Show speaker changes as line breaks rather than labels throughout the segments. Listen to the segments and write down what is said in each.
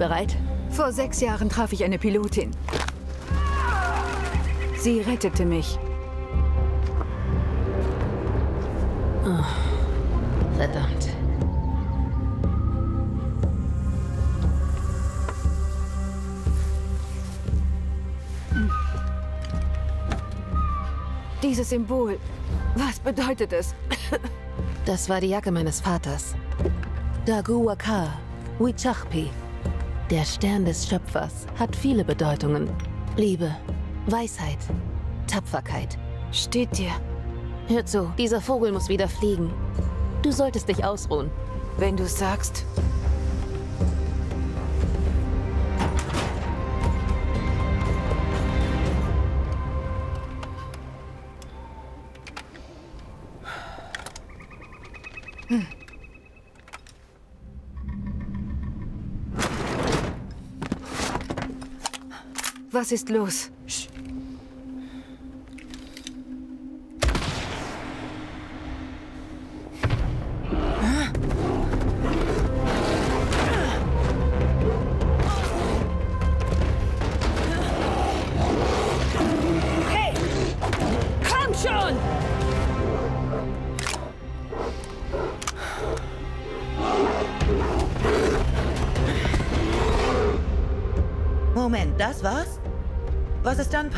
Bereit?
Vor sechs Jahren traf ich eine Pilotin. Sie rettete mich.
Verdammt.
Dieses Symbol, was bedeutet es?
Das war die Jacke meines Vaters. Daguwaka, Wichachpi. Der Stern des Schöpfers hat viele Bedeutungen. Liebe, Weisheit, Tapferkeit.
Steht dir.
Hör zu, dieser Vogel muss wieder fliegen. Du solltest dich ausruhen.
Wenn du sagst. Was ist los?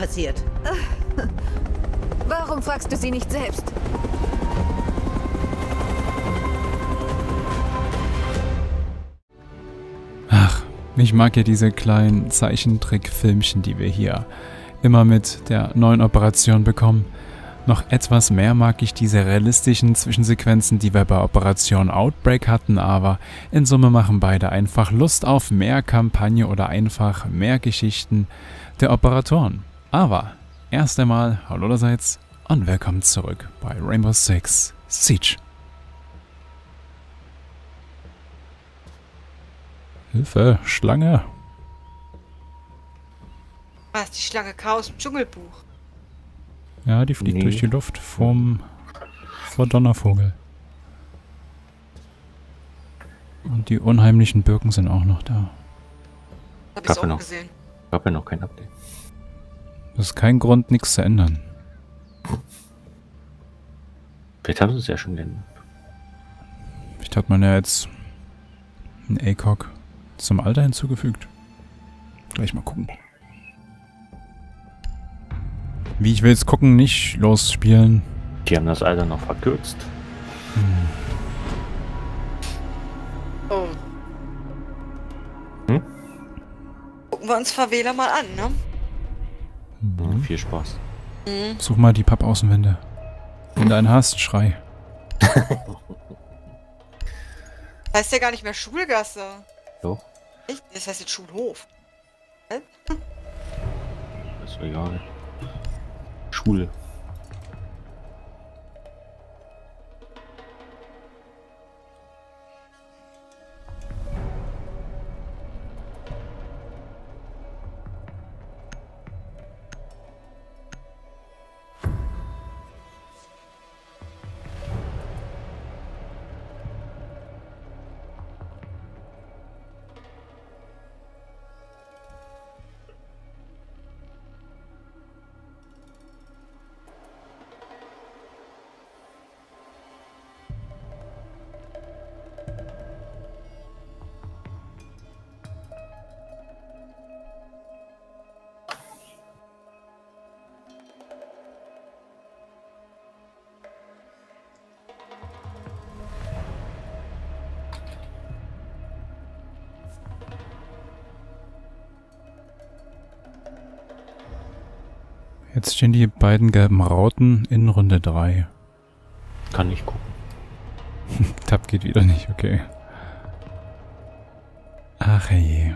Passiert?
Warum fragst du sie nicht selbst?
Ach, ich mag ja diese kleinen Zeichentrickfilmchen, die wir hier immer mit der neuen Operation bekommen. Noch etwas mehr mag ich diese realistischen Zwischensequenzen, die wir bei Operation Outbreak hatten, aber in Summe machen beide einfach Lust auf mehr Kampagne oder einfach mehr Geschichten der Operatoren. Aber erst einmal, hallo allerseits und willkommen zurück bei Rainbow Six Siege. Hilfe, Schlange.
Was, die Schlange Chaos im Dschungelbuch?
Ja, die fliegt
Nee.
durch die Luft vom vor Donnervogel. Und die unheimlichen Birken sind auch noch da.
Hab ich auch
noch.
gesehen.
Gab ja noch kein Update.
Das ist kein Grund, nichts zu ändern.
Vielleicht haben sie es ja schon geändert.
Vielleicht hat man ja jetzt einen ACOG zum Alter hinzugefügt. Gleich mal gucken. Wie ich will jetzt gucken, nicht losspielen.
Die haben das Alter noch verkürzt.
Oh.
Hm?
Gucken wir uns Favela mal an, ne?
Mhm. Viel Spaß.
Such mal die Pappaußenwände. Wenn du einen hast, schrei.
Heißt ja gar nicht mehr Schulgasse.
Doch,
Echt? Das heißt jetzt Schulhof.
ist egal. Schule.
Jetzt stehen die beiden gelben Rauten in Runde 3.
Kann ich gucken.
Tab geht wieder nicht, okay. Ach je.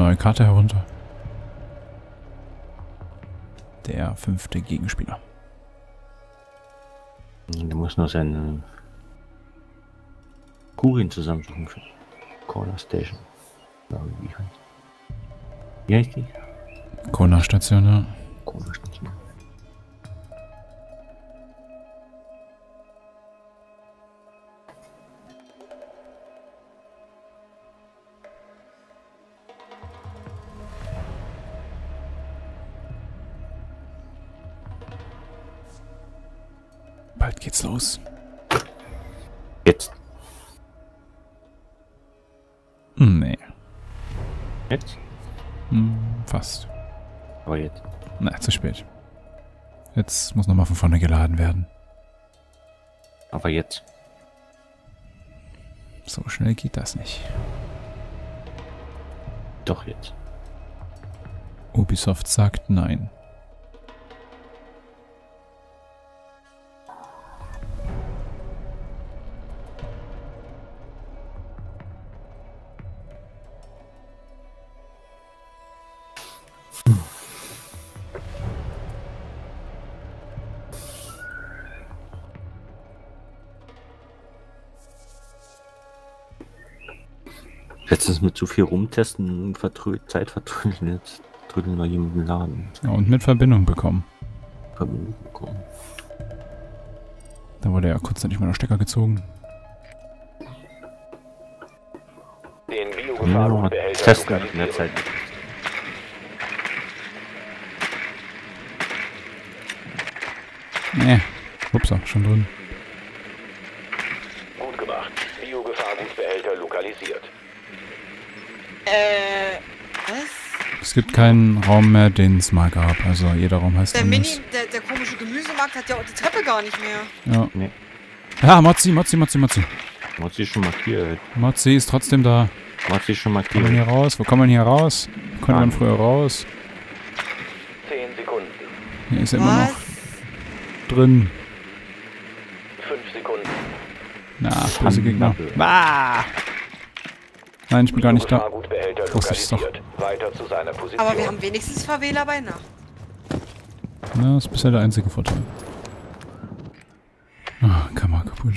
neue Karte herunter. Der fünfte Gegenspieler.
Der muss nur seine Kugeln zusammensuchen können. Corner Station. Wie heißt die?
Corner Station, ja.
Corner Station.
Los.
Jetzt.
Nee.
Jetzt?
Hm, fast.
Aber jetzt.
Na, zu spät. Jetzt muss nochmal von vorne geladen werden.
Aber jetzt.
So schnell geht das nicht.
Doch jetzt.
Ubisoft sagt nein.
Letztens mit zu viel rumtesten, Zeit vertrödeln, jetzt trödeln wir jemanden Laden.
Ja, und mit Verbindung bekommen.
Verbindung bekommen.
Da wurde ja kurzzeitig mal der Stecker gezogen.
Den
Ja,
Biogefahrgutbehälter
testen in der. Zeit.
Nee. Ups, schon drin.
Gut gemacht. Biogefahrgutbehälter lokalisiert.
Äh, was?
Es gibt keinen Raum mehr, den es mal gab. Also jeder Raum heißt
Der Mini, der, der komische Gemüsemarkt hat ja auch die Treppe gar nicht mehr.
Ja.
Nee.
Ja, Mozzi, Mozzi, Mozzi, Mozzi.
Mozzi ist schon markiert.
Mozzi ist trotzdem da.
Mozzi ist schon
Kommt man
markiert.
hier raus? Wo kommt man hier raus? Wo Konnte man früher raus?
10 Sekunden.
Hier ist er immer noch drin.
5 Sekunden.
Na, böse Gegner. Ah! Nein, ich bin gar nicht da. Wusste ich's doch.
Weiter zu seiner Position.
Aber wir haben wenigstens Verwähler bei Nacht.
Na, das ist bisher der einzige Vorteil. Ah, Kamera kaputt.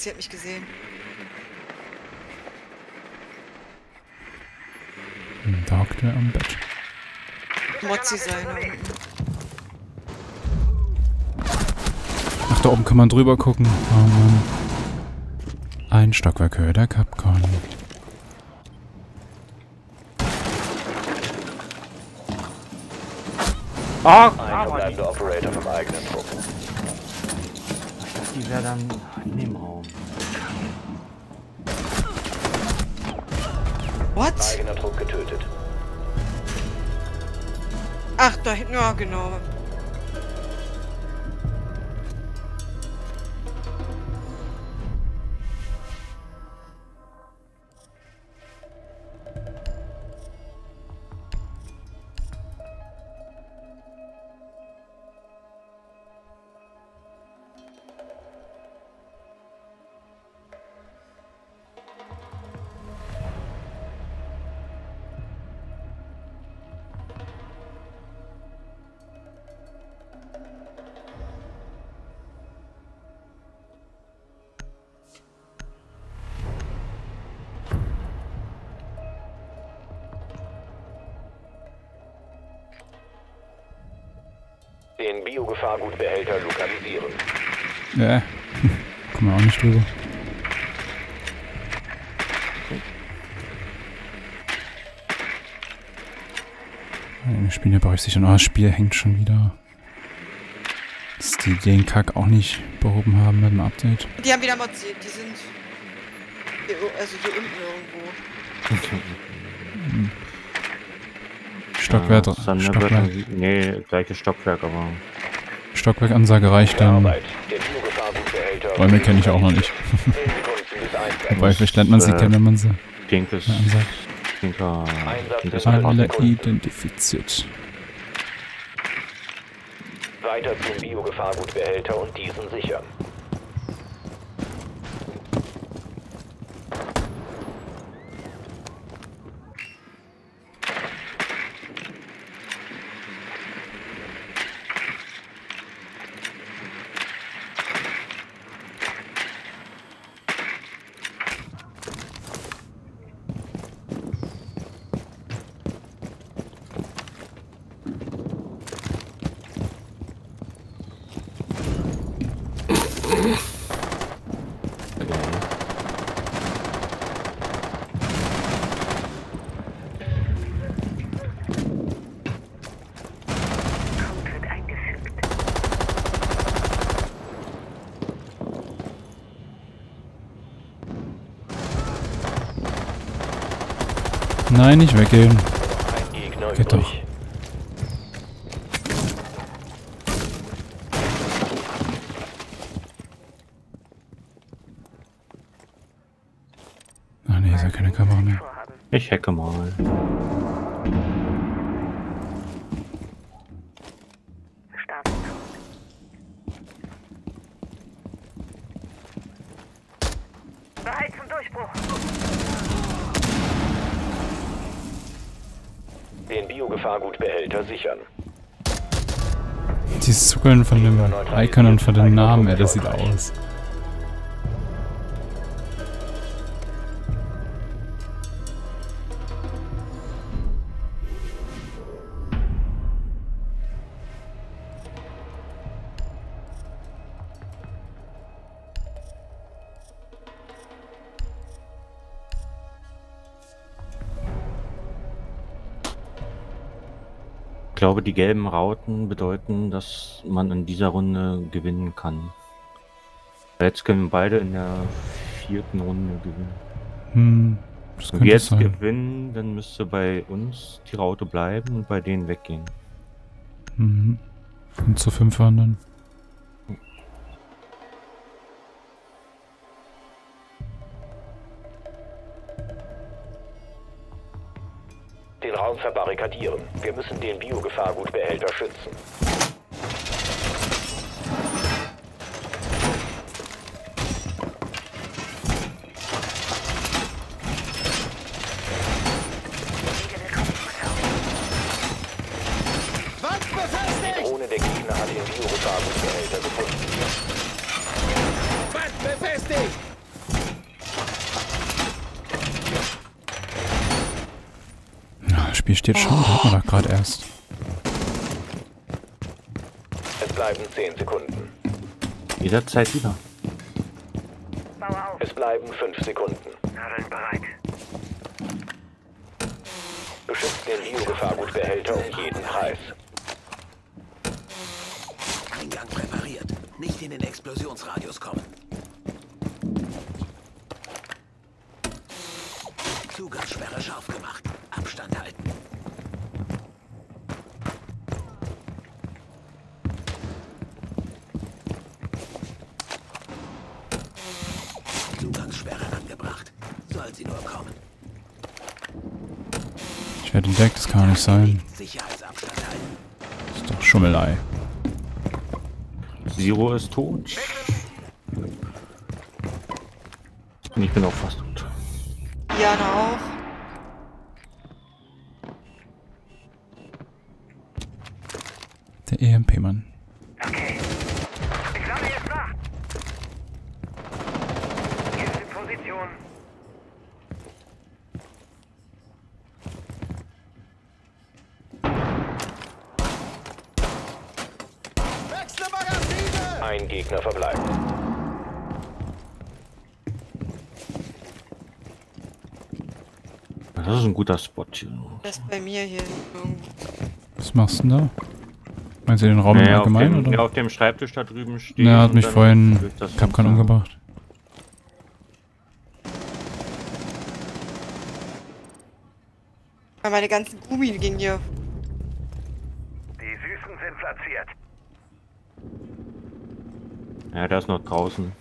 Hat sie hat mich gesehen.
Da hockt er am Bett.
Mozzi sein. da unten.
Ach, da oben kann man drüber gucken. Oh Mann. Ein Stockwerk höher der Capcom.
Ah!
Ein verbleibender Operator vom eigenen Trupp.
Die wäre dann in dem Raum.
What?
Eigener Trupp getötet.
Ach, da hinten, ja genau.
Den Biogefahrgutbehälter lokalisieren.
Ja. Kommen wir auch nicht drüber. Wir spielen ja bei euch sicher noch. Das Spiel hängt schon wieder. Dass die den Kack auch nicht behoben haben mit dem Update.
Die haben wieder Mozzi. Die sind. Hier, also hier unten irgendwo.
Stockwerk,
Ja,
Stockwerk,
Nee, gleiches Stockwerk, aber.
Stockwerkansage reicht dann. Räume kenne ich auch noch nicht.
10 Sekunden bis Einbrechen.
Wobei, vielleicht lernt man sie
Äh.
kennen, wenn man sie
denke, es
Ja, Ansatz.
ich denke,
Einsatz
das
in
Alle identifiziert.
Weiter zum Biogefahrgutbehälter und diesen sichern.
Nein, nicht weggehen. Geht doch. Ah nee, ist ja keine Kamera mehr.
Ich hacke mal.
Bereit zum Durchbruch.
Den Biogefahrgutbehälter sichern.
Dieses Zuckeln von dem Icon und von den Namen, ey, das sieht aus.
Glaube, die gelben Rauten bedeuten, dass man in dieser Runde gewinnen kann. Jetzt können wir beide in der vierten Runde gewinnen.
Hm,
Wenn wir jetzt
sein.
gewinnen, dann müsste bei uns die Raute bleiben und bei denen weggehen.
Mhm. Und zu fünf wandern.
Raum verbarrikadieren. Wir müssen den Biogefahrgutbehälter schützen. Die Drohne der Gegner hat den Biogefahrgutbehälter gefunden.
Ja, das Spiel steht schon, da hat man doch gerade erst.
Es bleiben 10 Sekunden.
Jederzeit wieder.
Es bleiben 5 Sekunden.
Nadeln bereit.
Beschützt den Biogefahrgutbehälter um jeden Preis.
Eingang präpariert. Nicht in den Explosionsradius kommen. Zugangssperre scharf gemacht. Abstand halten. Zugangssperre angebracht. Soll sie nur kommen.
Ich werde entdeckt, das kann nicht sein. Ist doch Schummelei.
Zero ist tot. Und ich bin auch fast tot.
Jana auch.
Der EMP-Mann.
Okay. Ich lande jetzt nach. Hier ist in Position.
Ein Gegner verbleibt.
Das ist ein guter Spot hier.
Der ist bei mir hier irgendwo.
Was machst du denn da? Meinst du den Raum im
Ja, auf,
Allgemeinen,
dem, ja,
oder?
auf dem Schreibtisch da drüben steht.
Ja, hat
und
mich vorhin
das Fenster.
umgebracht.
Weil meine ganzen Gummi gingen hier.
Ja, der ist noch draußen.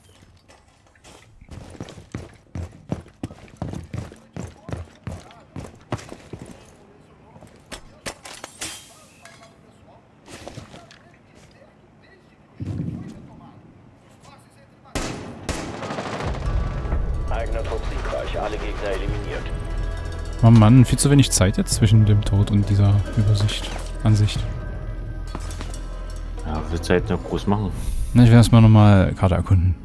Eigener Trupp siegreich, alle Gegner eliminiert.
Oh Mann, viel zu wenig Zeit jetzt zwischen dem Tod und dieser Übersicht, Ansicht.
Ja, wird Zeit halt noch groß machen.
Na, ich will erstmal nochmal Karte erkunden.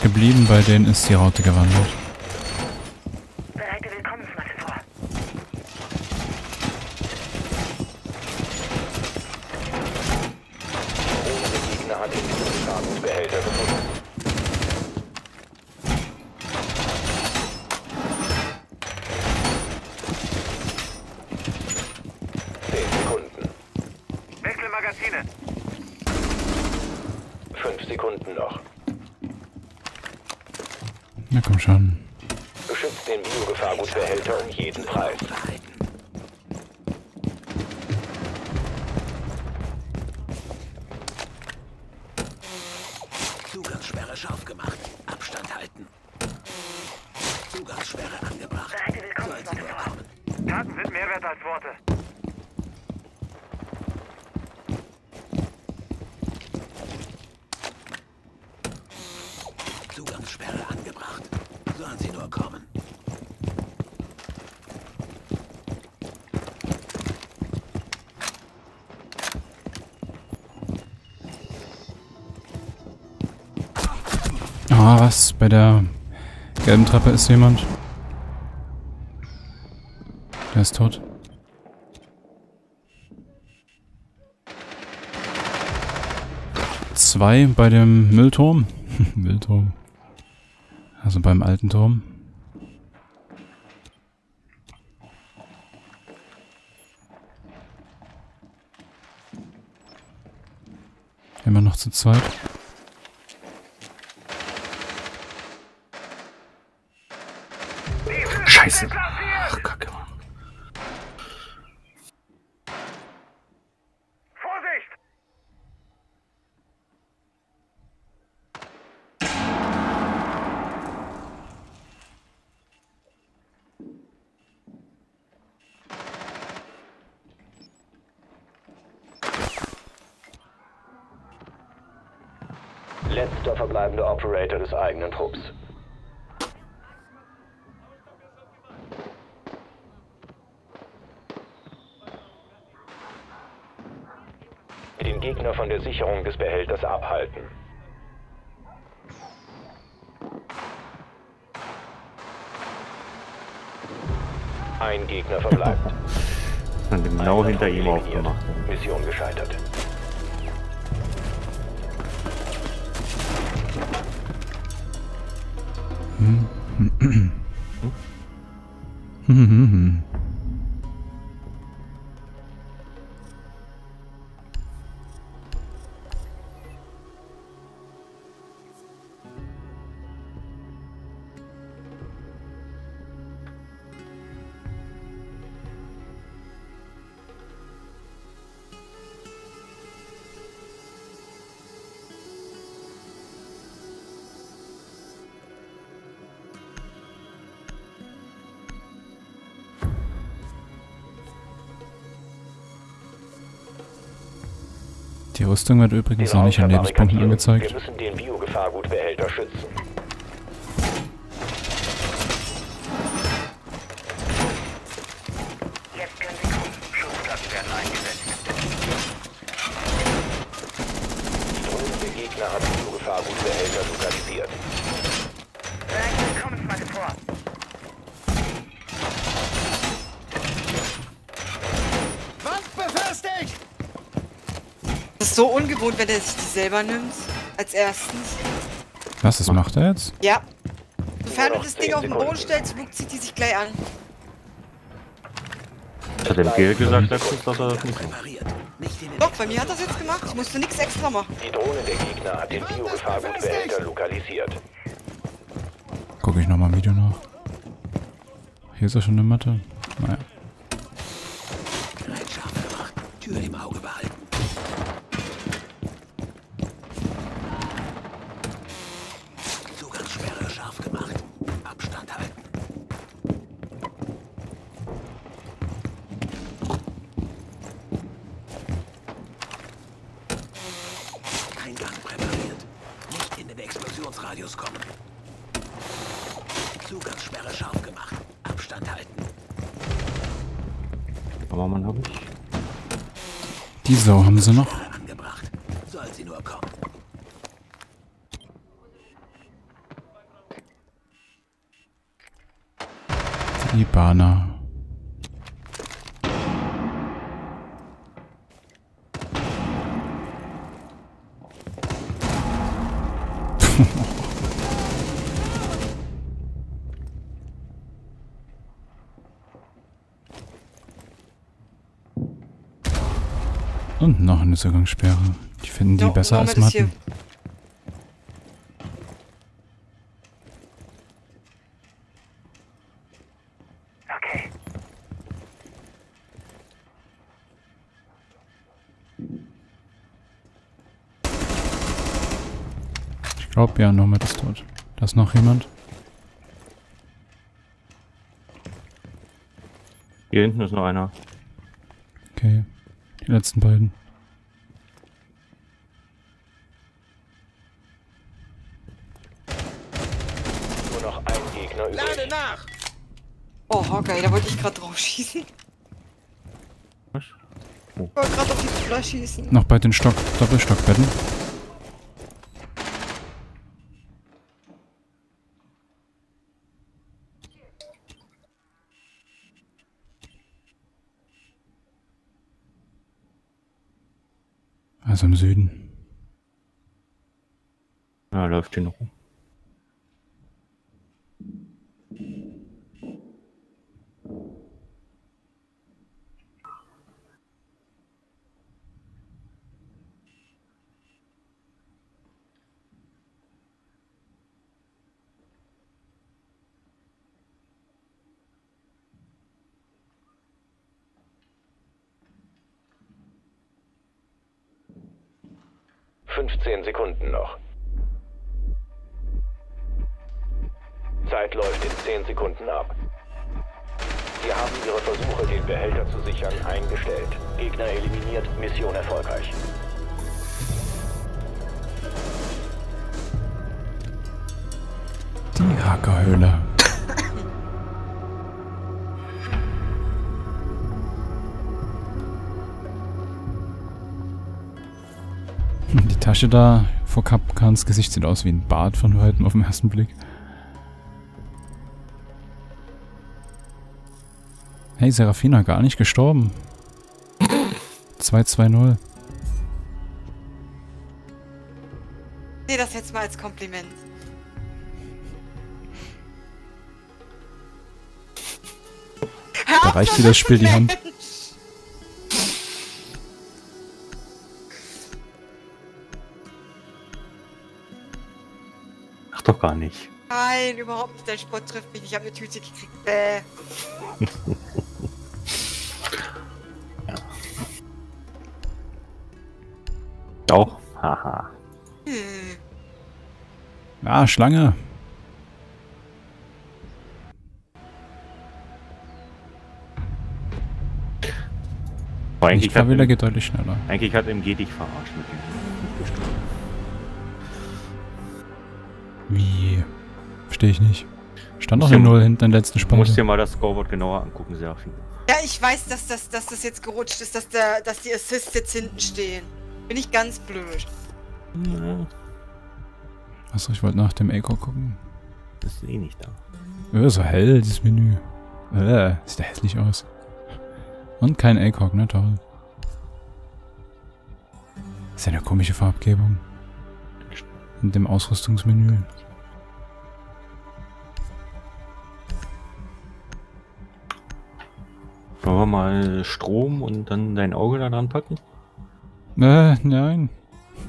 Ist geblieben, bei denen ist die Raute gewandert.
Bereite Willkommensmatte vor.
Der Gegner hat den Biogefahrgutbehälter gefunden. Zehn Sekunden.
Wechsle Magazine.
Fünf Sekunden noch.
Komm schon.
Beschützt den Biogefahrgutbehälter um jeden Preis.
Bei der gelben Treppe ist jemand. Der ist tot. Zwei bei dem Müllturm. Müllturm. Also beim alten Turm. Immer noch zu zweit.
Scheiße. Ach, Kacke, Mann.
Vorsicht!
Letzter verbleibender Operator des eigenen Trupps. Den Gegner von der Sicherung des Behälters abhalten. Ein Gegner verbleibt.
Dann genau
Einer
hinter ihm aufgemacht.
Mission gescheitert.
Rüstung wird übrigens noch nicht an Lebenspunkten angezeigt.
Wir müssen den Biogefahrgutbehälter schützen.
Jetzt können sie kommen. Schutzplatten werden eingesetzt.
Drohende Gegner hat Biogefahrgutbehälter lokalisiert.
Bereite Willkommensmatte vor.
Das ist so ungewohnt, wenn er sich die selber nimmt. Als erstens.
Was, das macht er jetzt?
Ja. Sofern du das
10
Ding auf den Boden stellst, Luke zieht die sich gleich an.
Hat der Miguel gesagt, letztens, dass er das nicht macht.
Doch, bei mir hat das jetzt gemacht. Ich musste nichts extra machen.
Die Drohne der Gegner hat den Biogefahrgutbehälter lokalisiert.
Gucke ich nochmal im Video nach. Hier ist ja schon eine Matte. Naja.
Gerät scharf gemacht. Tür im Auge behalten. Zugangssperre scharf gemacht. Abstand halten. Eingang präpariert. Nicht in den Explosionsradius kommen. Zugangssperre scharf gemacht. Abstand halten.
Aber man habe ich.
Die Sau haben sie noch.
Sperre angebracht. Soll sie nur kommen.
Die Bana. Und noch eine Zugangssperre. Die finden die
Ja,
besser als. Matten.
Okay.
Ich glaube ja, Nomad ist tot. Da ist noch jemand.
Hier hinten ist noch einer.
Okay. Die letzten beiden.
Nur noch ein Gegner übrig.
nach!
Oh, okay, da wollte ich gerade drauf schießen.
Was?
Ich wollte gerade auf die Flasche schießen.
Noch bei den Stock Doppelstockbetten. Also im Süden.
Ja, läuft hier noch rum.
Fünfzehn Sekunden noch. Zeit läuft in 10 Sekunden ab. Sie haben Ihre Versuche, den Behälter zu sichern, eingestellt. Gegner eliminiert, Mission erfolgreich.
Die Hackerhöhle. Tasche da vor Kapkans Gesicht sieht aus wie ein Bart von weitem auf den ersten Blick. Hey, Serafina, gar nicht gestorben. 2-2-0.
Nee, das jetzt mal als Kompliment.
Da reicht dir das Spiel die Hand.
Doch gar nicht.
Nein, überhaupt nicht. Dein Sport trifft mich. nicht. Ich habe eine Tüte gekriegt. Bäh.
Auch? Haha.
Hm.
Ah, Schlange. Ich
eigentlich, hat,
Favela geht deutlich schneller.
eigentlich hat MG dich verarscht mit dem
Verstehe ich nicht. Stand doch eine
ja-
Null hinten in der letzten
Du musst dir
Spalte.
mal das Scoreboard genauer angucken, Serafin.
Ja, ich weiß, dass das, dass das jetzt gerutscht ist, dass, der, dass die Assists jetzt hinten stehen. Bin ich ganz blöd.
Achso, ich wollte nach dem Echo gucken.
Das ist eh nicht da.
Äh, so hell, dieses Menü. Äh, sieht ja hässlich aus. Und kein ACOG, ne? Toll. Ist ja eine komische Farbgebung. In dem Ausrüstungsmenü.
Wollen wir mal Strom und dann dein Auge da dran packen?
Äh, nein.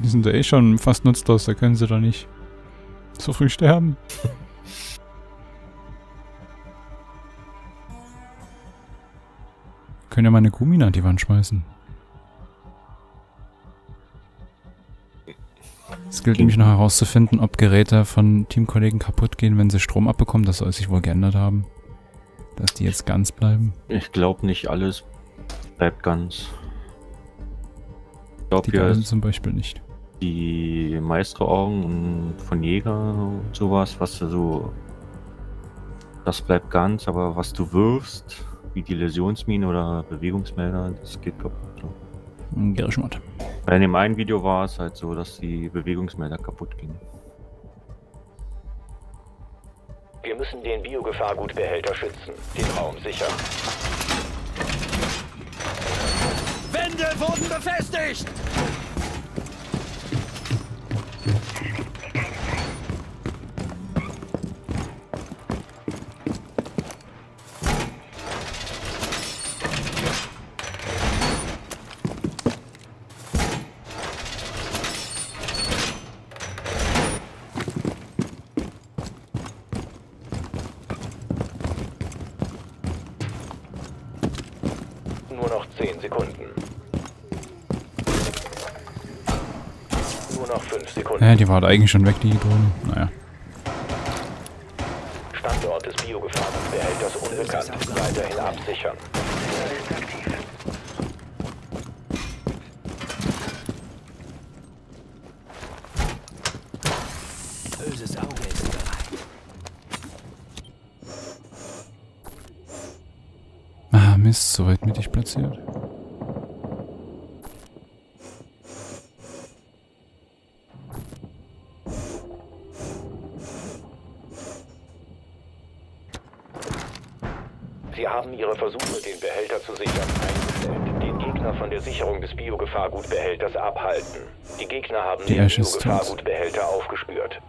Die sind ja eh schon fast nutzlos, da können sie doch nicht so früh sterben. können ja meine Gumina an die Wand schmeißen. Es gilt nämlich noch herauszufinden, ob Geräte von Teamkollegen kaputt gehen, wenn sie Strom abbekommen. Das soll sich wohl geändert haben. Dass die jetzt ganz bleiben.
Ich glaube nicht alles bleibt ganz. Ich
Die
glaube ja,
zum Beispiel nicht.
die Meisteraugen von Jäger und sowas, was du so. Das bleibt ganz, aber was du wirfst, wie die Läsionsmine oder Bewegungsmelder, das geht kaputt. ne?
Gerschmott.
Bei dem einen Video war es halt so, dass die Bewegungsmelder kaputt gingen.
Wir müssen den Biogefahrgutbehälter schützen. Den Raum sichern.
Wände wurden befestigt!
Nur noch 10 Sekunden. Nur noch 5 Sekunden.
Ja, die war halt eigentlich schon weg, die Drohne. Naja.
Standort des Biogefahrgutbehälters unbekannt. Weiterhin absichern.
Böses Auge ist bereit.
Ah, Mittig platziert.
Sie haben Ihre Versuche, den Behälter zu sichern, eingestellt. Den Gegner von der Sicherung des Biogefahrgutbehälters abhalten. Die Gegner haben
Die
den. Biogefahrgutbehälter aufgespürt.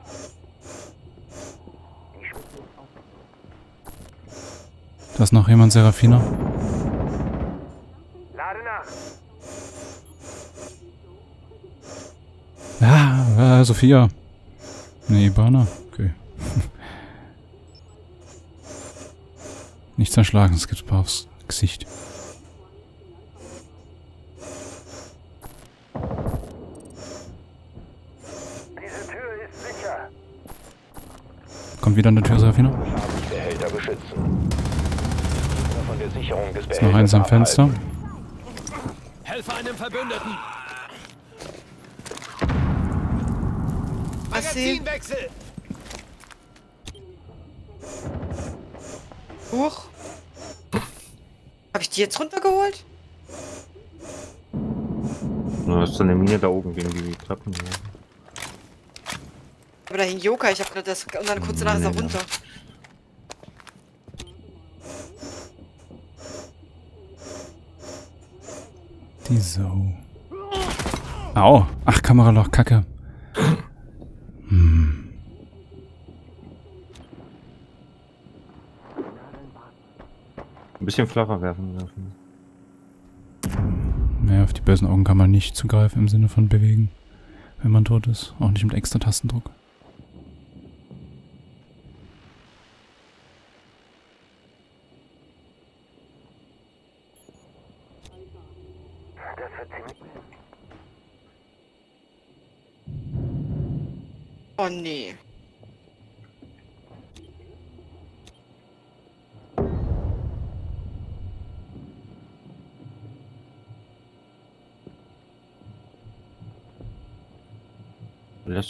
Da ist noch jemand, Serafina.
Lade nach.
Ah, Sophia. Nee, Bana. Okay. Nicht zerschlagen, es gibt aufs Gesicht.
Diese Tür ist sicher.
Kommt wieder an der Tür, Serafina.
Behälter beschützen. Gegner von der Sicherung des
Ist noch eins am Fenster.
Helfe einem Verbündeten! Magazinwechsel!
Huch. Habe ich die jetzt runtergeholt?
Da ist so eine Mine da oben gegen die Treppen. Ja.
Aber da hing Joka, ich habe gerade das. Und dann kurz danach ist er
nee.
runter.
Die Sau. Au. Ach, Kameraloch, Kacke.
Bisschen flacher werfen dürfen.
Naja, auf die bösen Augen kann man nicht zugreifen im Sinne von bewegen. Wenn man tot ist. Auch nicht mit extra Tastendruck.
Das wird ziemlich.
Oh nee.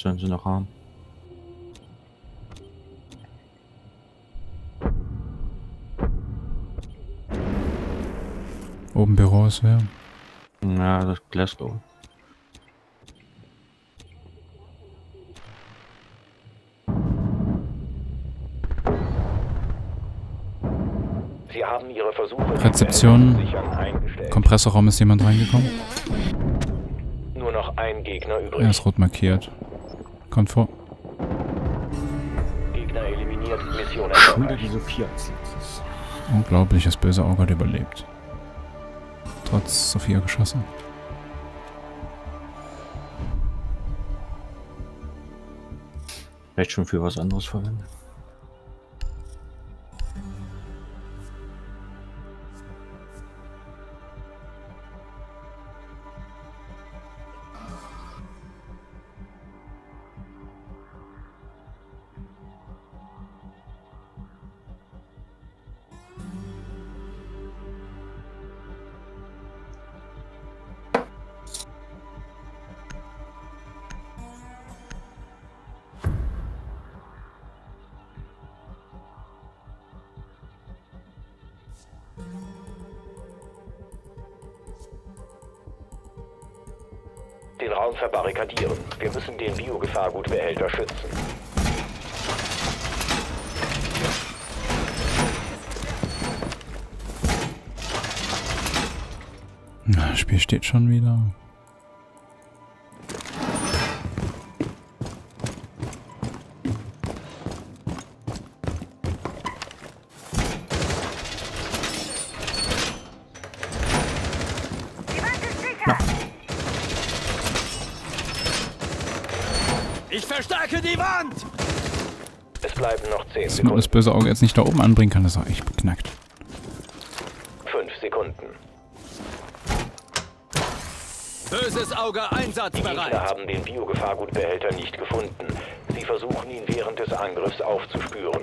Du sie noch haben?
Oben Büro ist wer?
Ja, das Glasgow.
Sie haben Ihre Versuche,
Rezeption. Kompressorraum ist jemand reingekommen.
Nur noch ein Gegner übrig.
Er ist rot markiert. Kommt vor.
Gegner eliminiert. Mission erfolgreich.
diese vier als letztes.
Unglaublich, das böse Auge hat überlebt. trotz Sophia geschossen.
Vielleicht schon für was anderes verwendet.
Den Raum verbarrikadieren. Wir müssen den Biogefahrgutbehälter schützen.
Na, das Spiel steht schon wieder.
Noch 10
Dass man das böse Auge jetzt nicht da oben anbringen kann, ist auch echt beknackt.
5 Sekunden.
Böses Auge
Die Gegner
einsatzbereit!
haben den Biogefahrgutbehälter nicht gefunden. Sie versuchen ihn während des Angriffs aufzuspüren.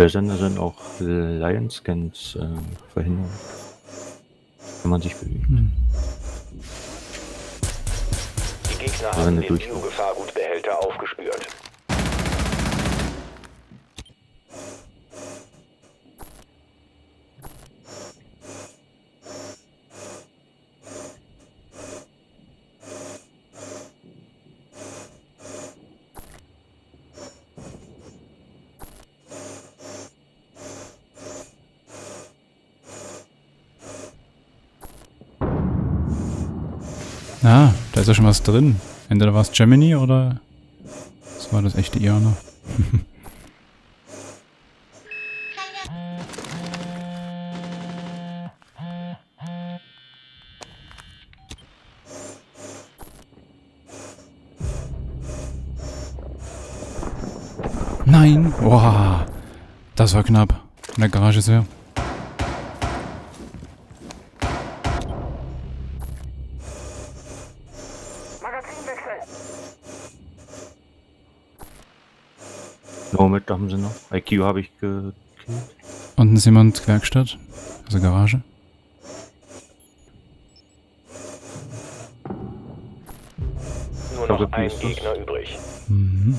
Stellsender sind auch Lion-Scans äh, verhindern. Wenn man sich bewegt.
Die Gegner haben
eine
den
Durchfahrt.
Biogefahrgutbehälter aufgespürt.
Ah, da ist ja schon was drin. Entweder war es Gemini oder das war das echte Iana. Nein! Boah! Das war knapp. In der Garage ist er.
Nomad haben sie noch. IQ habe ich gekillt.
Unten ist jemand Werkstatt. Also Garage.
Nur noch ein
ist das-
Gegner übrig.
Mhm.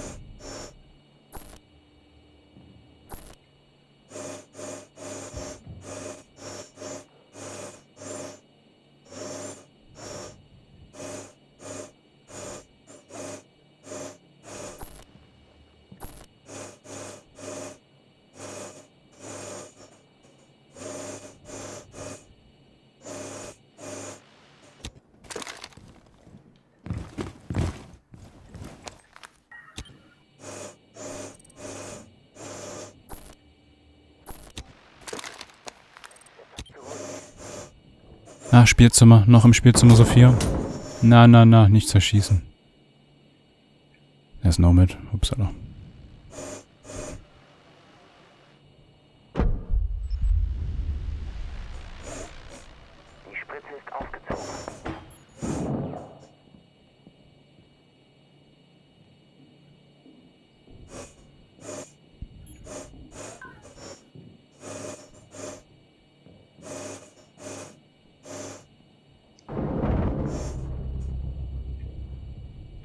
Ah, Spielzimmer. Noch im Spielzimmer Sophia. Na, na, na, nicht zerschießen. Er ist Nomad. Upsala.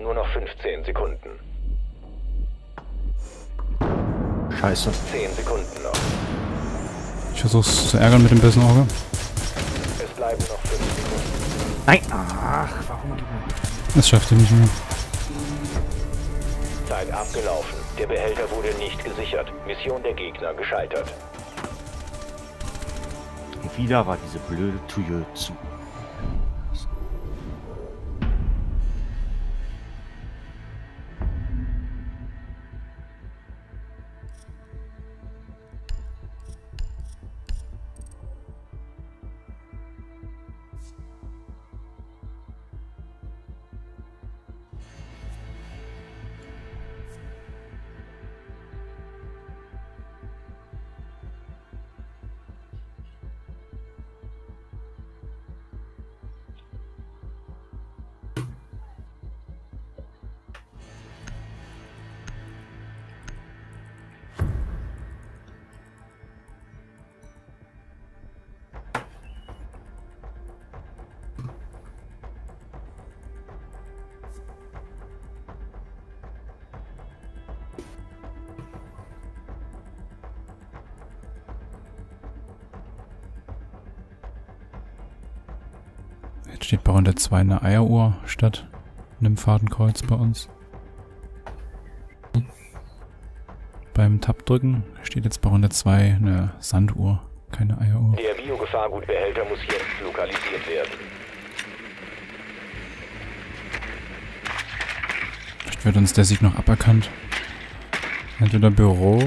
Nur noch 15 Sekunden.
Scheiße.
10 Sekunden noch.
Ich versuch's zu ärgern mit dem bösen Auge.
Es bleiben noch 5 Sekunden.
Nein! Ach, warum?
Das schafft er nicht mehr.
Zeit abgelaufen. Der Behälter wurde nicht gesichert. Mission der Gegner gescheitert.
Und wieder war diese blöde Tür zu.
Runde 2 eine Eieruhr statt einem Fadenkreuz bei uns. Beim Tab drücken steht jetzt bei Runde 2 eine Sanduhr, keine Eieruhr.
Der Biogefahrgutbehälter muss jetzt lokalisiert werden.
Vielleicht wird uns der Sieg noch aberkannt. Entweder Büro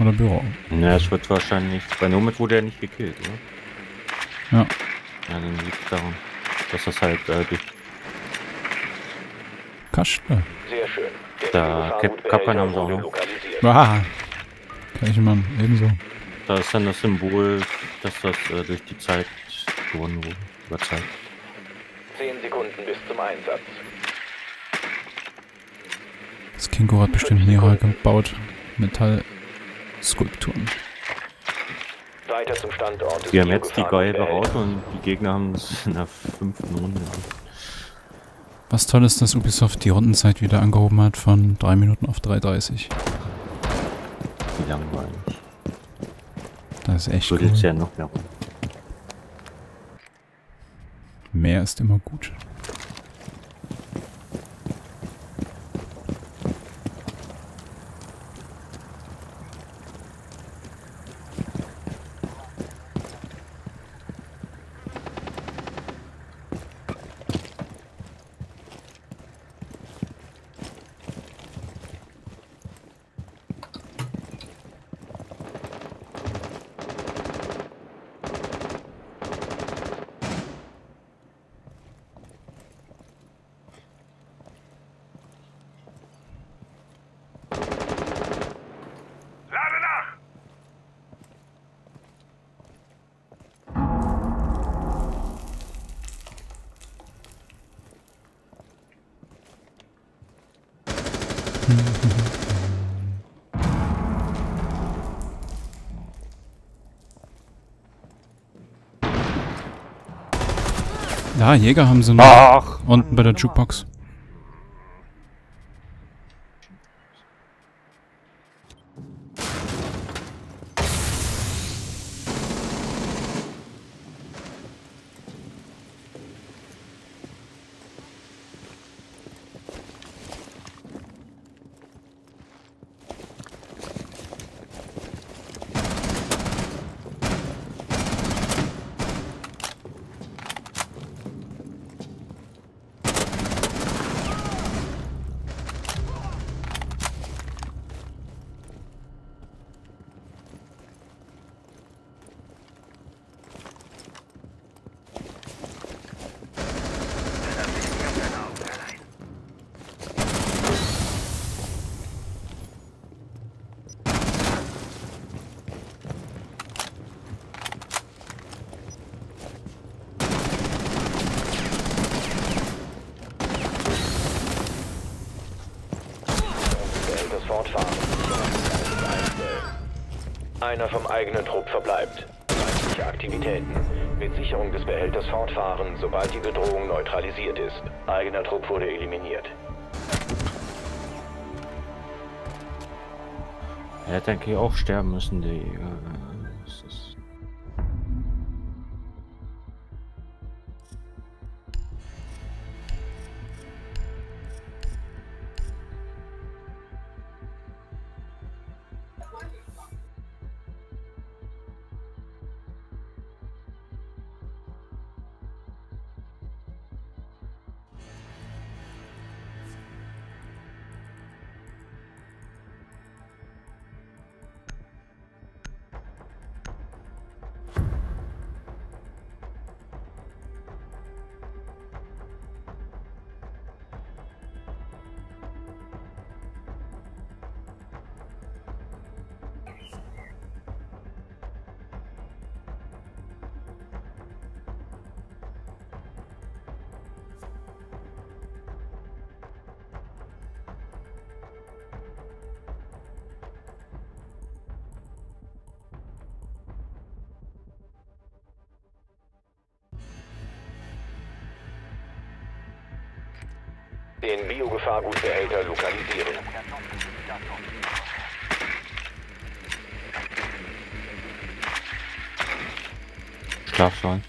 oder Büro.
Na, es wird wahrscheinlich. Bei Nomad wurde er nicht gekillt, oder?
Ja.
Ja, dann liegt es darum, dass das halt äh, durch.
Kastle.
Sehr schön. Der
Da, Kaplan haben sie auch noch.
Ah. Gleichmann, ebenso.
Da ist dann das Symbol, dass das äh, durch die Zeit gewonnen wurde. Über Zeit.
Zehn Sekunden bis zum Einsatz.
Das Kingo hat bestimmt mehrere gebaut. Metallskulpturen.
Weiter zum Standort
Wir haben jetzt die
Biogefahrgutbehälters.
raus und die Gegner haben es in der fünften Runde.
Was toll ist, dass Ubisoft die Rundenzeit wieder angehoben hat von 3 Minuten auf 3,30.
Wie langweilig.
Das ist echt
Würde jetzt
cool.
ja noch mehr rum.
Mehr ist immer gut.
Lade nach!
Ja, Jäger haben sie noch.
Ach!
Unten bei der Jukebox.
Behälters fortfahren. Einer vom eigenen Trupp verbleibt. Feindliche Aktivitäten. Mit Sicherung des Behälters fortfahren, sobald die Bedrohung neutralisiert ist. Eigener Trupp wurde eliminiert.
Er hätte eigentlich auch sterben müssen, der Jäger.
Den Biogefahrgutbehälter lokalisieren.
Schlafsaal.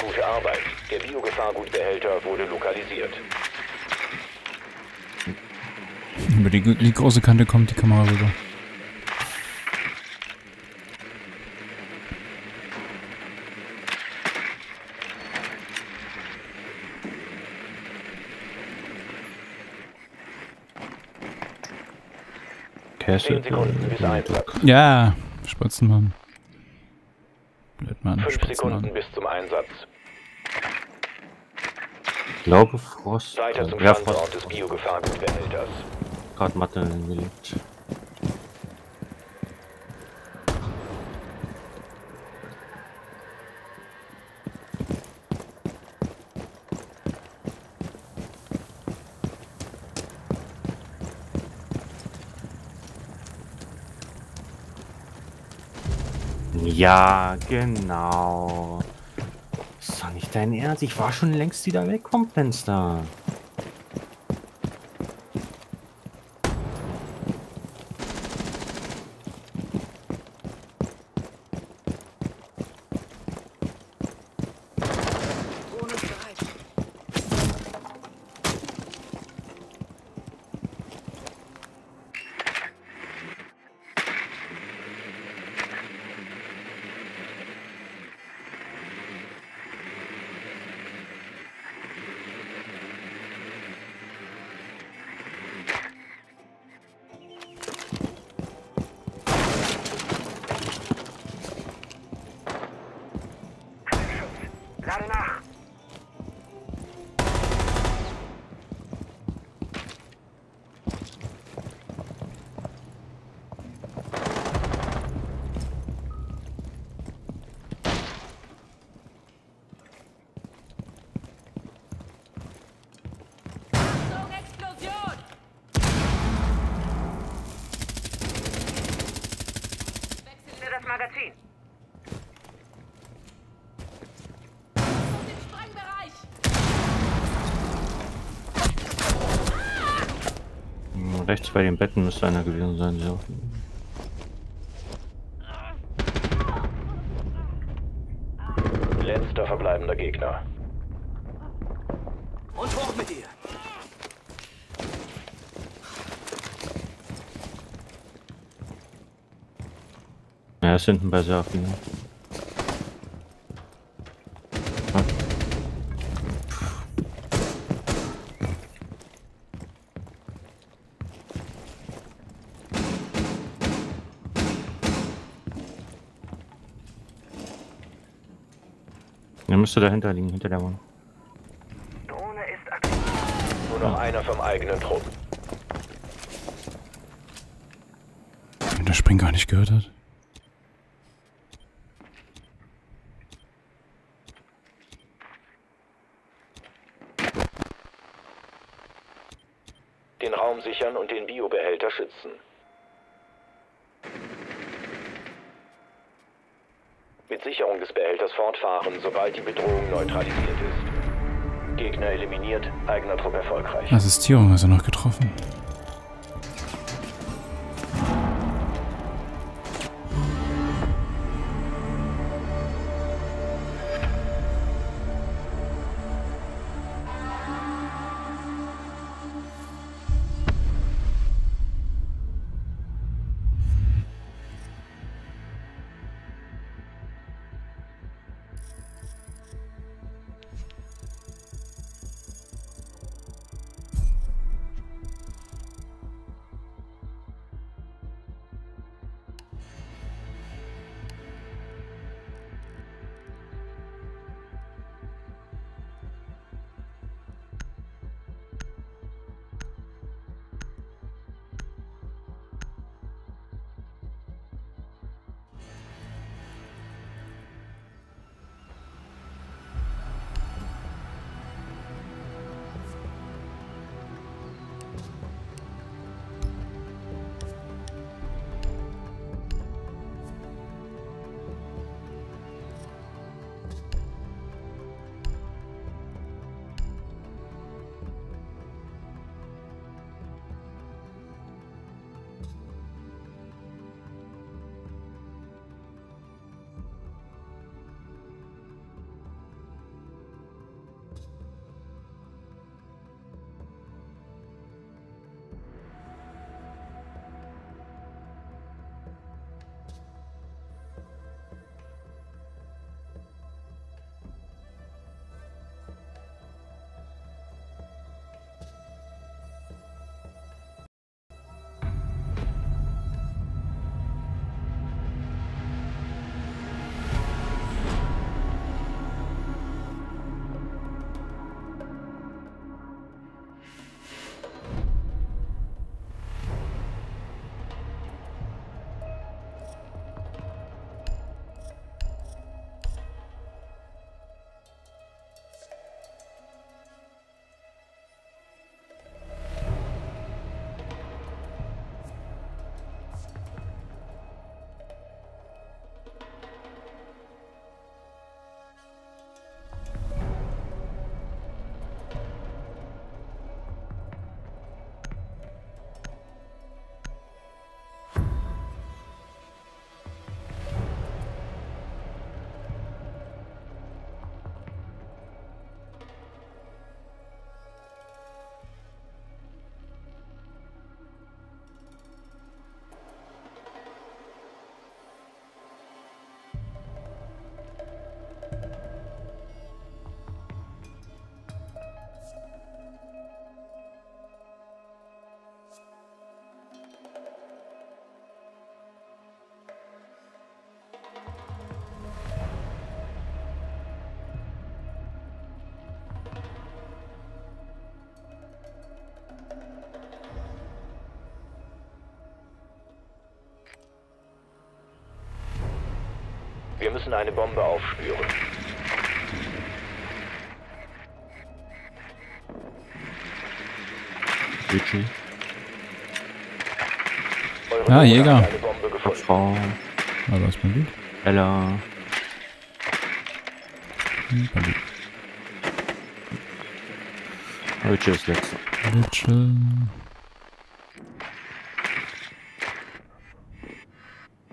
Gute Arbeit. Der Biogefahrgutbehälter wurde lokalisiert.
Über die, die große Kante kommt die Kamera rüber.
Kessel.
10 Sekunden bis Einsatz.
Ja, Spatzenmann. Blödmann,
5 Sekunden bis zum Einsatz.
Ich glaube Frost.
Weiter zum
ja,
Standort
Frost
des
gerade Matte hingelegt. Ja, genau. Ist doch nicht dein Ernst. Ich war schon längst wieder weg vom Fenster.
Magazin.
Rechts bei den Betten müsste einer gewesen sein. So.
Letzter verbleibender Gegner.
Und hoch mit dir!
Ist hinten bei Serfi. Ne? Ah. Er müsste dahinter liegen, hinter der Wand.
Drohne ist aktiv.
Nur noch einer vom eigenen Trupp.
Wenn der Spring gar nicht gehört hat.
Den Raum sichern und den Biobehälter schützen. Mit Sicherung des Fortfahren, sobald die Bedrohung neutralisiert ist. Gegner eliminiert, eigener Trupp erfolgreich.
Assistierung ist er noch getroffen.
Wir müssen eine Bombe aufspüren.
Richie,
Eure
Ah, Jäger.
Frau,
Also erstmal gut.
Ella,
Hm, Palu.
Richie ist letzter.
Mitchell.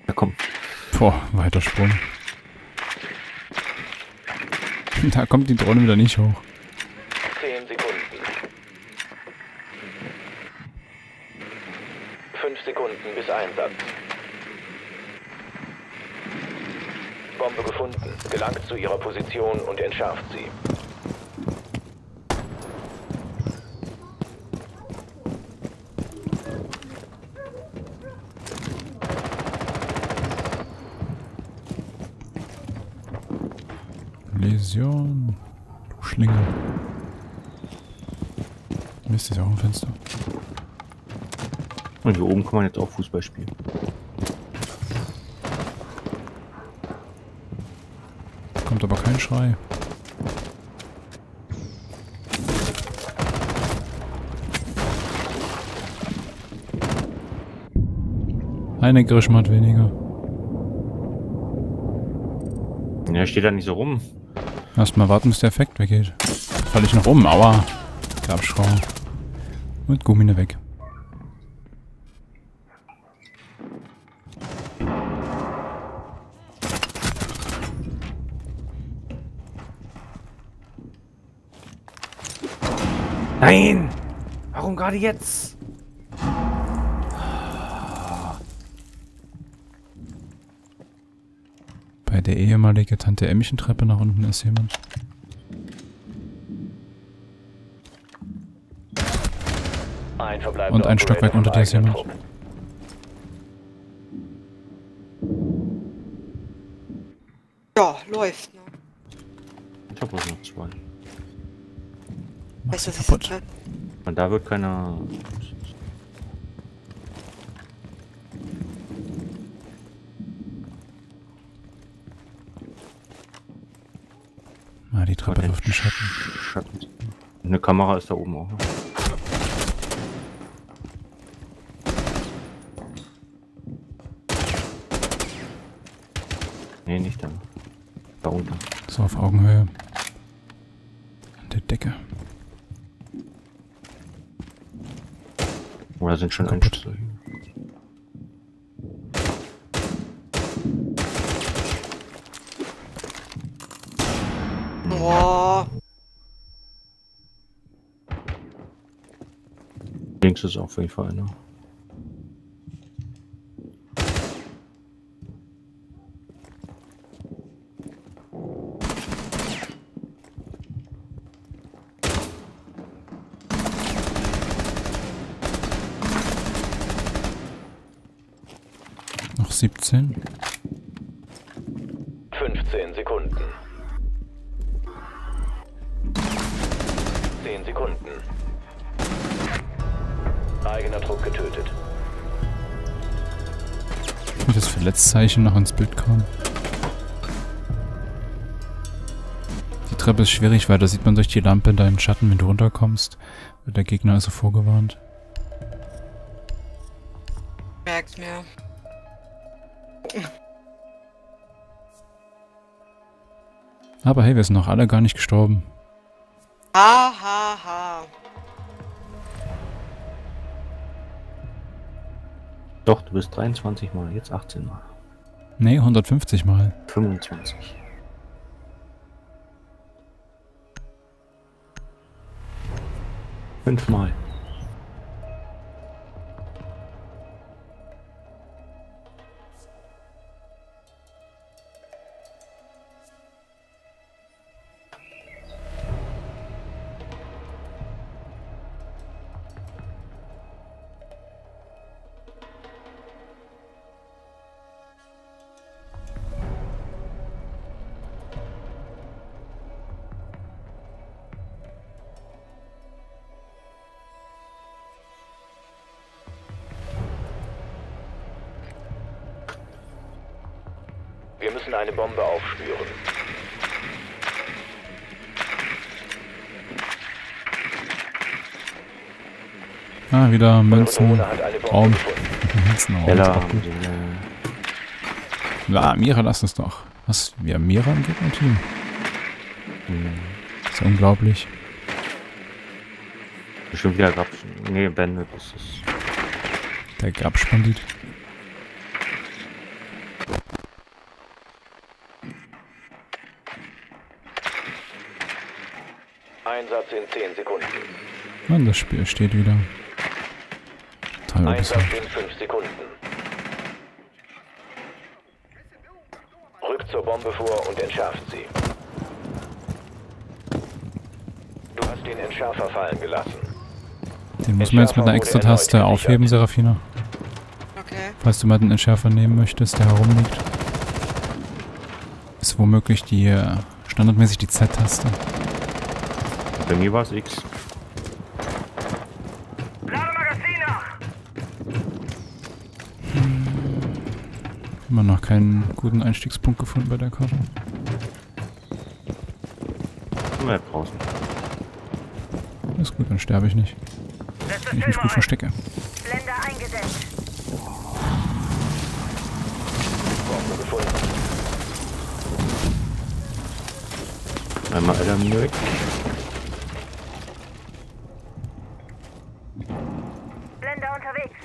Ja, komm.
Boah, weiter Sprung. Da kommt die Drohne wieder nicht hoch.
10 Sekunden. 5 Sekunden bis Einsatz. Bombe gefunden. Gelangt zu ihrer Position und entschärft sie.
Läsion. Du Schlingel. Mist, ist ja auch ein Fenster.
Und hier oben kann man jetzt auch Fußball spielen.
Kommt aber kein Schrei. Eine Grischmatt weniger.
Ja, steht da nicht so rum.
Erstmal warten, bis der Effekt weggeht. Fall ich noch um, aua. Gabschrau. Und Gummine weg.
Nein! Warum gerade jetzt?
Der ehemalige Tante Emmchen Treppe nach unten ist jemand. Und ein Stockwerk unter dir ist jemand.
Ja, läuft, ne?
Ich hab noch zwei.
Weißt du, was ich?
Und da wird keiner.
Ah, die Treppe
den
läuft in Schatten.
Schatten. Eine Kamera ist da oben auch. Nee, nicht da. Da unten.
So auf Augenhöhe. An der Decke.
Oder sind schon
Kaputt.
Einschüsse?
Boah.
Links ist auf jeden Fall,
Verletzzeichen noch ins Bild kam. Die Treppe ist schwierig, weil da sieht man durch die Lampe deinen Schatten, wenn du runterkommst. Wird der Gegner also vorgewarnt.
Merkt mir.
Aber hey, wir sind noch alle gar nicht gestorben.
Ha, ha, ha.
Doch, du bist 23 Mal, jetzt 18 Mal.
Nee, 150 Mal.
25. Fünfmal.
Aufspüren.
Ah, wieder Münzen. Raum. Münzenraum. Ja, Mira, lass es doch. Was? Wir haben Mira im Gegnerteam.
hm,
ist ja unglaublich.
bestimmt wieder gab Nee, Bandit ist es.
Der Grabspandit.
Einsatz in 10 Sekunden.
Mann, das Spiel steht wieder. Das
Einsatz in 5 Sekunden. Rückt zur Bombe vor und entschärft sie. Du hast den Entschärfer fallen gelassen.
Den muss man jetzt mit einer extra Taste aufheben, Serafina.
Okay.
Falls du mal den Entschärfer nehmen möchtest, der herumliegt. Ist womöglich die äh, standardmäßig die Z-Taste.
Bei mir war es X.
Nach!
Immer noch keinen guten Einstiegspunkt gefunden bei der Karte.
Immer draußen.
Ist gut, dann sterbe ich nicht. Wenn ich mich gut verstecke.
Blender eingesetzt.
Einmal Ella weg.
Blender unterwegs.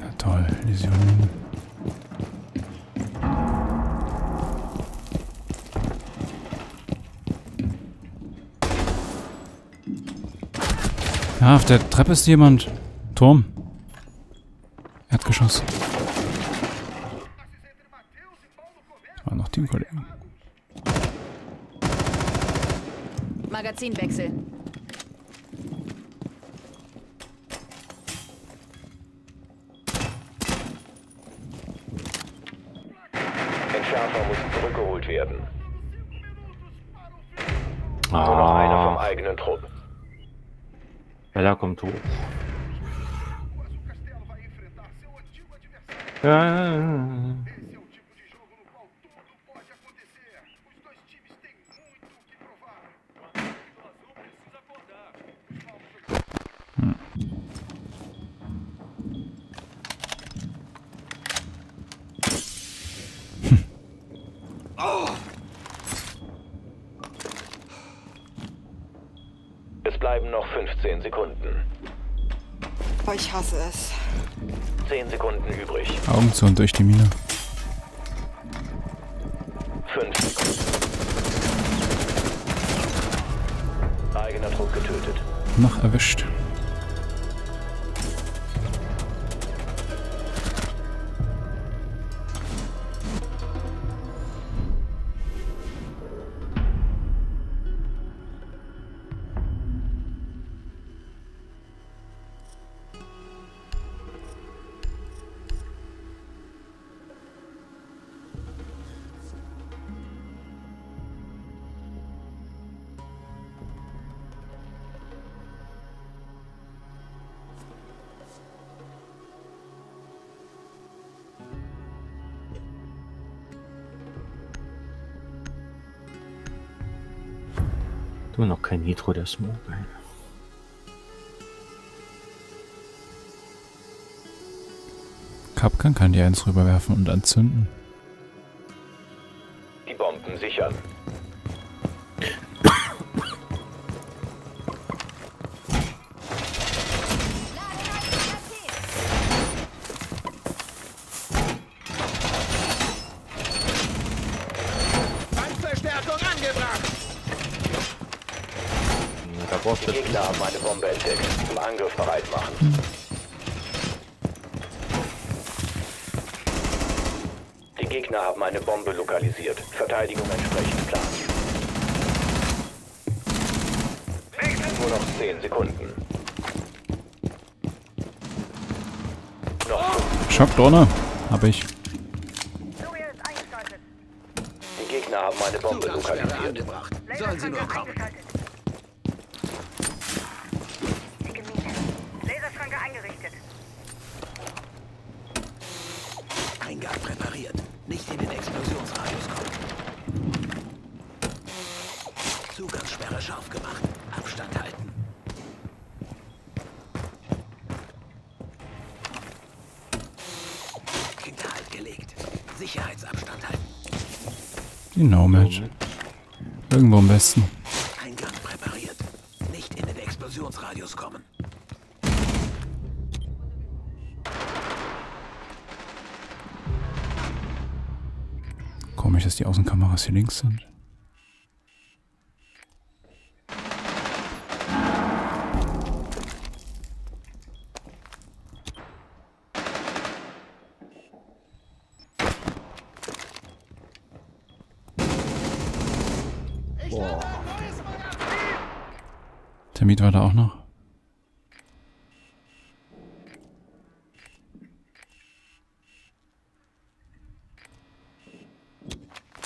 Ja, Illusionen. Ja, auf der Treppe ist jemand. Turm. Erdgeschoss. War noch Teamkollegen.
Magazinwechsel.
Entschärfer muss zurückgeholt werden. Nur noch einer vom
Ah,
eigenen Trupp.
Ella kommt hoch. Ja, ja, ja, ja.
Es bleiben noch 15 Sekunden.
Oh, ich hasse es.
10 Sekunden übrig.
Und durch die Mine.
Du noch kein Nitro der Smoke. ey.
Kapkan kann die eins rüberwerfen und anzünden.
Die Bomben sichern. Verteidigung entsprechend Plan. Nur noch 10 Sekunden. Noch.
Schockdrohne. Hab ich. Außenkameras hier links sind. Termit war da auch noch.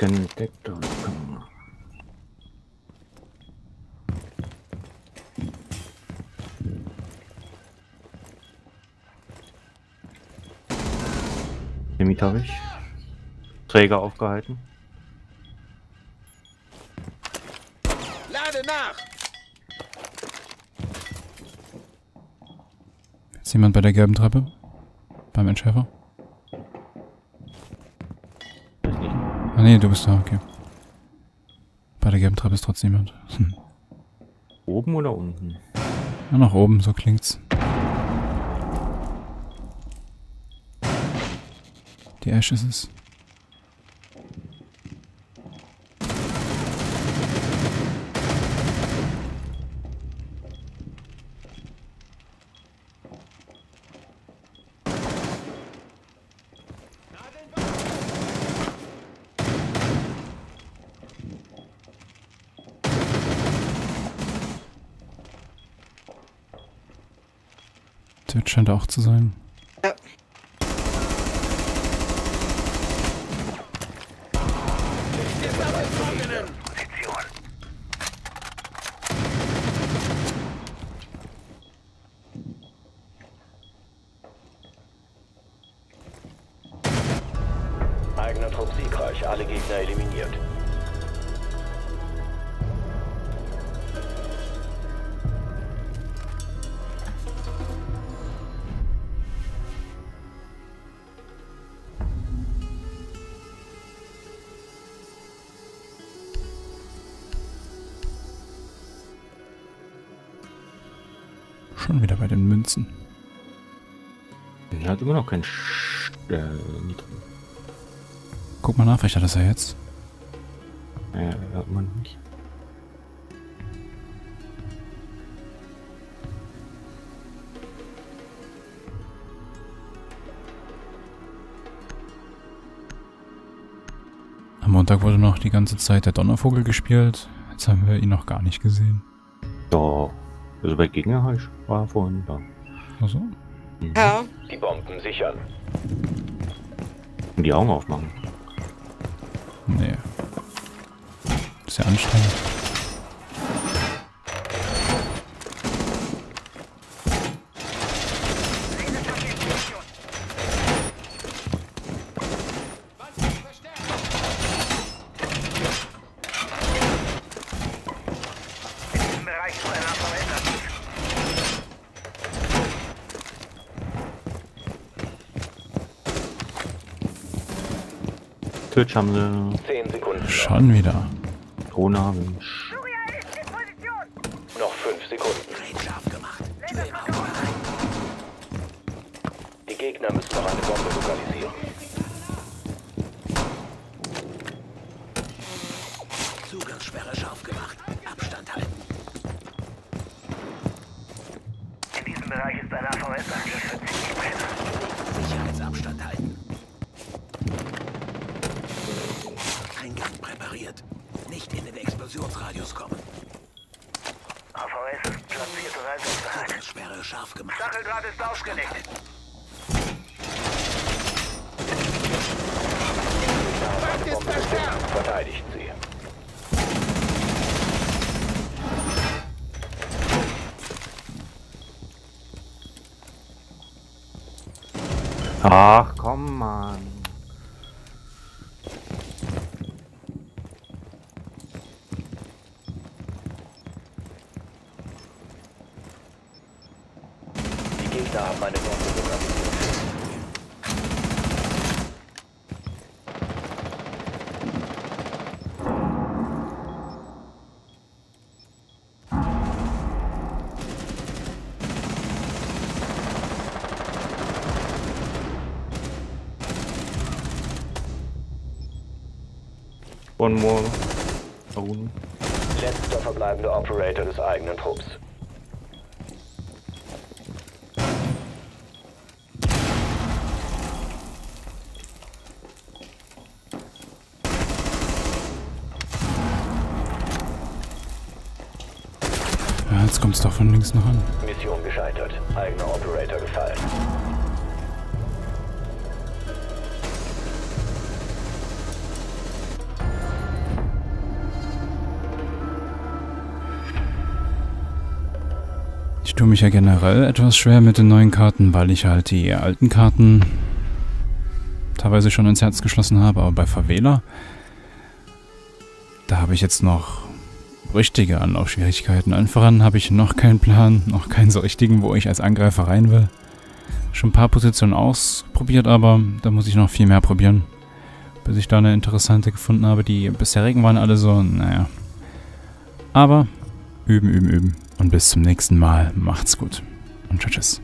Entdeckt. Limit habe ich. Träger aufgehalten.
Lade nach!
Ist jemand bei der gelben Treppe? Beim Entschärfer? Nee, du bist da, okay. Bei der gelben Treppe ist trotzdem jemand. Hm.
Oben oder unten?
Ja, nach oben, so klingt's. Die Ash ist es. Scheint auch zu sein. Schon wieder bei den Münzen.
Er hat immer noch kein Sch äh, nicht-
Guck mal nach, vielleicht hat das ja jetzt.
äh, hat man nicht.
Am Montag wurde noch die ganze Zeit der Donnervogel gespielt. Jetzt haben wir ihn noch gar nicht gesehen.
Ja. Also bei Gegner ich- war er vorhin da.
Also,
Mhm.
Ja.
Die Bomben sichern.
Und die Augen aufmachen.
nee. Ist ja anstrengend.
Twitch haben sie
10 Sekunden noch.
Schon wieder.
Drohne haben ich.
Verteidigt sie.
Ach, komm, Mann.
Die Gegner haben eine Bombe lokalisiert.
One more. Down.
Letzter verbleibender Operator des eigenen Trupps.
Ja, jetzt kommt's doch von links noch an.
Mission gescheitert. Eigener Operator gefallen.
Mich ja generell etwas schwer mit den neuen Karten, weil ich halt die alten Karten teilweise schon ins Herz geschlossen habe, aber bei Favela, da habe ich jetzt noch richtige Anlaufschwierigkeiten. Allen voran habe ich noch keinen Plan, noch keinen so richtigen, wo ich als Angreifer rein will. Schon ein paar Positionen ausprobiert, aber da muss ich noch viel mehr probieren, bis ich da eine interessante gefunden habe. Die bisherigen waren alle so, naja. Aber üben, üben, üben. Und bis zum nächsten Mal. Macht's gut. Und tschüss.